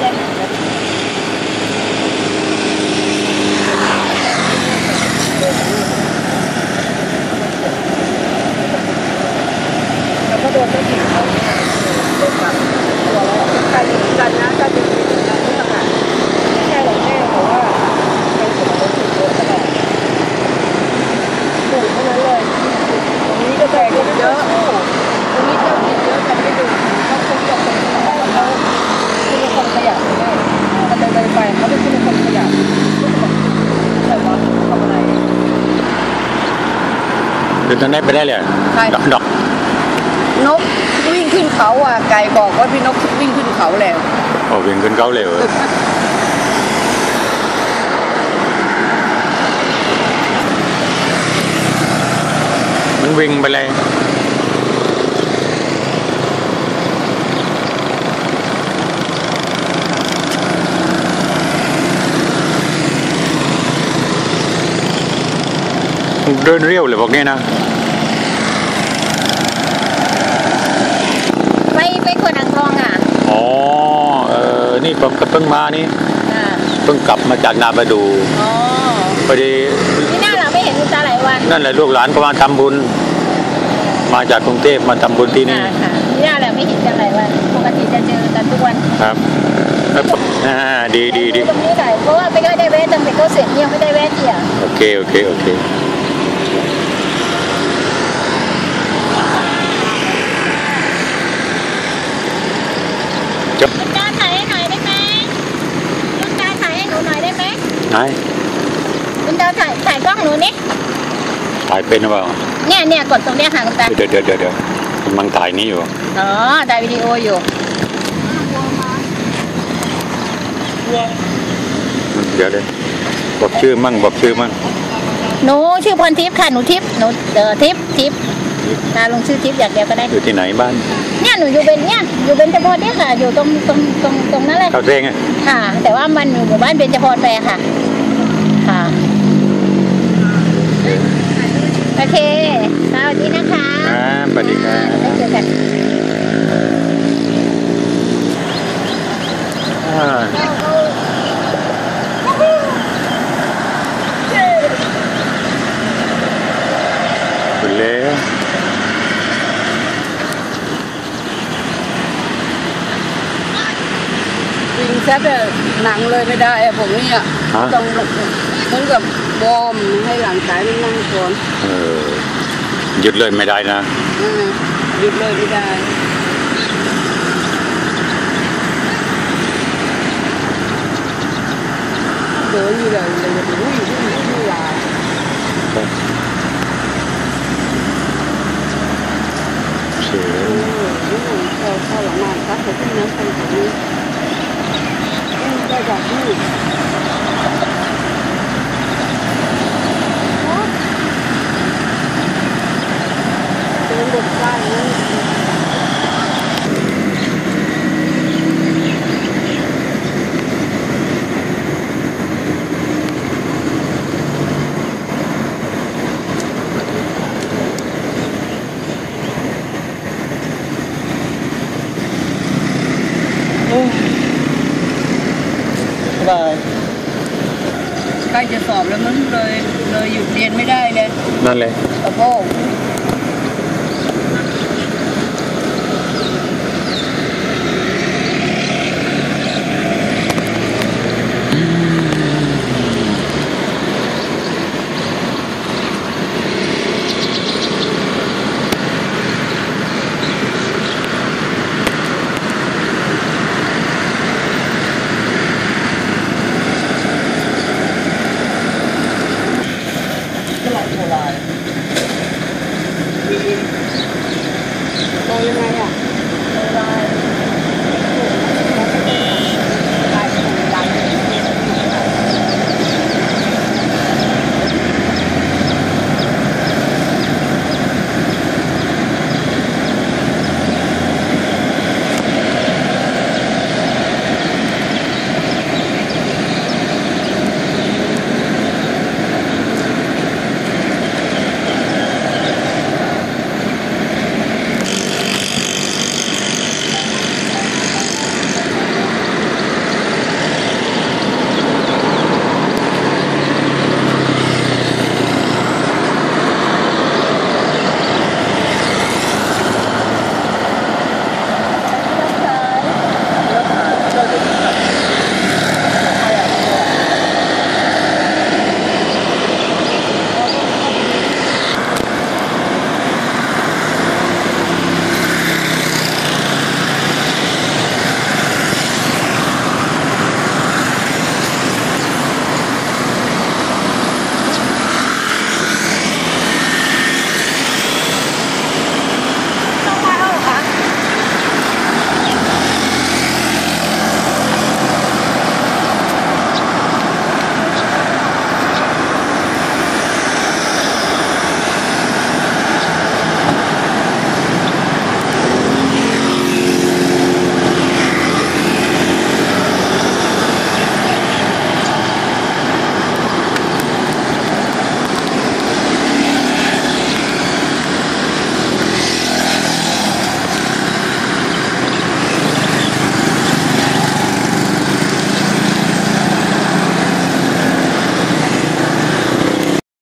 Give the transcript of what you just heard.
在什么？咱们这边儿都是。 คือตอนนี้ไปได้เลยใช่ ดอกดอกนกวิ่งขึ้นเขาอะไก่บอกว่าพี่นกวิ่งขึ้นเขาแล้ว โอ้วิ่งขึ้นเขาเร็วเลยมันวิ่งไปเลยเดินเรียวเลยบอกนี่นะ ไปไปขวดอ่างทองอะ อ๋อ เออ นี่ผมก็เพิ่งมานี่อ่าเพิ่งกลับมาจากนาประดูอ๋อพอดีนี่หน้าเราไม่เห็นคุณตาหลายวันนั่นแหละลูกหลานก็มาทำบุญ มาจากกรุงเทพมาทำบุญที่นี่ค่ะค่ะนี่หน้าเราไม่เห็นกันหลายวันปกติจะเจอกันทุกวันครับแล้วอ่าดีดีดีตรงนี้หน่อยเพราะว่าไม่ค่อยได้แวะตั้งแต่เขาเสร็จเนี่ยไม่ได้แวะเที่ยว โอเคโอเคโอเค จบ คุณตาถ่ายให้หน่อยได้ไหมคุณตาถ่ายให้หนูหน่อยได้ ไหมไหนคุณตาถ่ายถ่ายกล้องหนูนี่ถ่ายเป็นหรือเปล่าเนี่ยเนี่ยกดตรงเนี้ยค่ะคุณตาเดี๋ยวเดี๋ยวเดี๋ยวเดี๋ยวกำลังถ่ายนี้อยู่อ๋อถ่ายวิดีโออยู่เดี๋ยวเดี๋ยวบอกชื่อมั่งบอกชื่อมั่งหนูชื่อพรทิพย์ค่ะหนูทิพย์หนูเออทิพย์ทิพย์ ตาลงชื่อทิพย์อย่างเดียวก็ได้ อยู่ที่ไหนบ้านเนี่ยหนูอยู่เป็นเนี่ยอยู่เป็นเฉพาะเนี่ยค่ะ อยู่ตรงตรงตรงตรงนั้นเลยเข้าเซ้งไงค่ะ แต่ว่ามันอยู่หมู่บ้านเบญจพรไปอะค่ะ ค่ะโอเคสวัสดีนะคะอ่าสวัสดีครับ แล้วเจอกัน อ่าคุณเล่ วิ่งแซ่บแต่หนังเลยไม่ได้อะผมเนี่ยต้องเหมือนกับวอร์มให้หลังกายมันนั่งก่อนเออหยุดเลยไม่ได้นะอืมหยุดเลยไม่ได้เดินอยู่เลยเลยวิ่งวิ่งวิ่งวิ่งลาโอเคเข้าเข้าหลังมาครับผมที่น้ำไปตรงนี้ได้จากนี่เป็นบท กล้านี้ได้ ใกล้จะสอบแล้วมึงเลยเลยหยุดเรียนไม่ได้เลยนั่นเลยโอ้โห